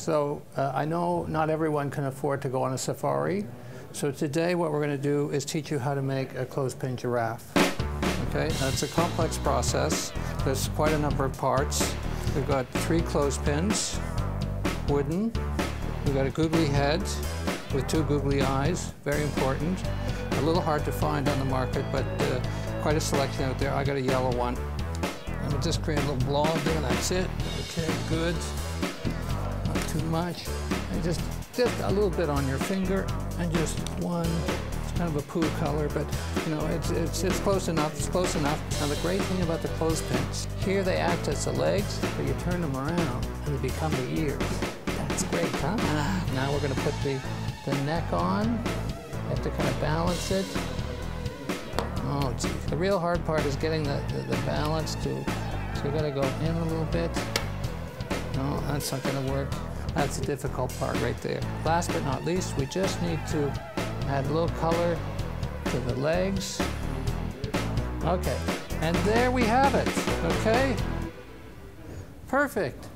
So uh, I know not everyone can afford to go on a safari. So today what we're going to do is teach you how to make a clothespin giraffe. Okay, that's a complex process. There's quite a number of parts. We've got three clothespins, wooden. We've got a googly head with two googly eyes, very important. A little hard to find on the market, but uh, quite a selection out there. I got a yellow one. And we'll just create a little blob there, that's it. Okay, good. Too much. And just, just a little bit on your finger, and just one. It's kind of a poo color, but you know, it's, it's, it's close enough, it's close enough. Now the great thing about the clothespins, here they act as the legs, but you turn them around and they become the ears. That's great, huh? Ah, now we're gonna put the, the neck on. You have to kind of balance it. Oh, gee. The real hard part is getting the, the, the balance to, so you gotta go in a little bit. No, that's not gonna work. That's the difficult part right there. Last but not least, we just need to add a little color to the legs. Okay, and there we have it, okay? Perfect.